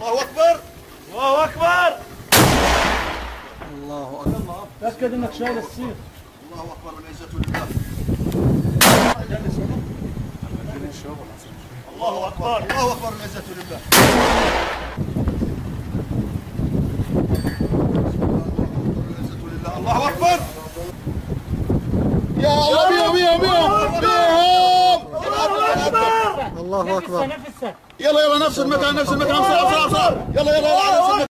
الله أكبر! الله أكبر! الله أكبر. تأكد إنك شايل السيف الله أكبر والعزه لله الله أكبر! الله أكبر والعزه لله. الله أكبر! يا الله! الله أكبر. نفسه يلا يلا نفس المكان نفس المكان. بسرعة بسرعة يلا يلا يلا على نفس المكان.